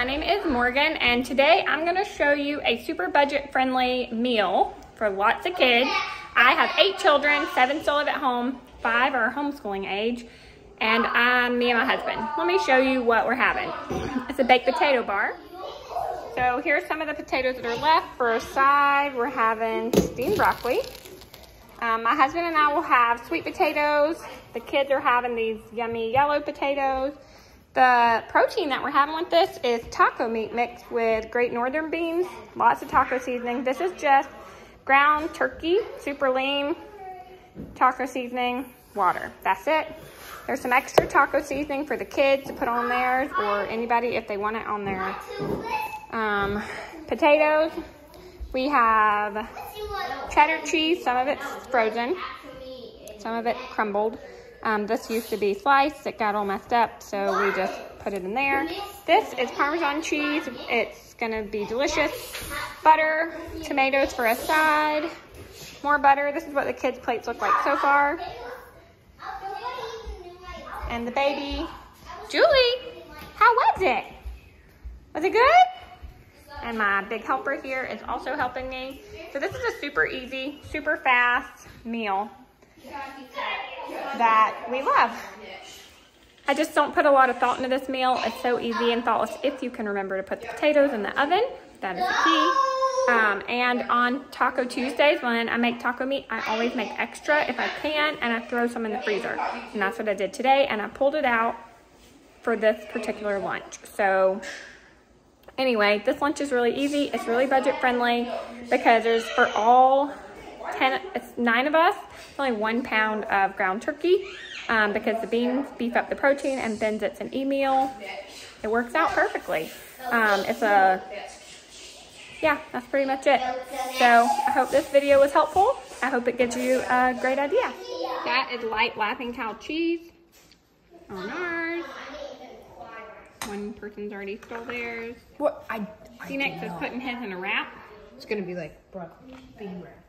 my name is Morgan and today I'm gonna show you a super budget friendly meal for lots of kids. I have eight children, seven still live at home, five are homeschooling age, and I'm me and my husband. Let me show you what we're having. It's a baked potato bar. So here's some of the potatoes that are left. For a side, we're having steamed broccoli. Um, my husband and I will have sweet potatoes. The kids are having these yummy yellow potatoes. The protein that we're having with this is taco meat mixed with great northern beans, lots of taco seasoning. This is just ground turkey, super lean, taco seasoning, water. That's it. There's some extra taco seasoning for the kids to put on theirs or anybody if they want it on their um, potatoes. We have cheddar cheese. Some of it's frozen. Some of it crumbled. Um, this used to be sliced. It got all messed up, so we just put it in there. This is Parmesan cheese. It's going to be delicious. Butter, tomatoes for a side, more butter. This is what the kids' plates look like so far. And the baby. Julie, how was it? Was it good? And my big helper here is also helping me. So this is a super easy, super fast meal that we love. I just don't put a lot of thought into this meal. It's so easy and thoughtless if you can remember to put the potatoes in the oven. That is the key. Um, and on Taco Tuesdays, when I make taco meat, I always make extra if I can, and I throw some in the freezer. And that's what I did today, and I pulled it out for this particular lunch. So anyway, this lunch is really easy. It's really budget friendly because there's for all 10, it's nine of us, It's only one pound of ground turkey um, because the beans beef up the protein and then it's an e-meal. It works out perfectly. Um, it's a, yeah, that's pretty much it. So I hope this video was helpful. I hope it gives you a great idea. That is light laughing cow cheese on ours. One person's already stole theirs. What? I, I Phoenix is putting his in a wrap. It's gonna be like broccoli bean wrap.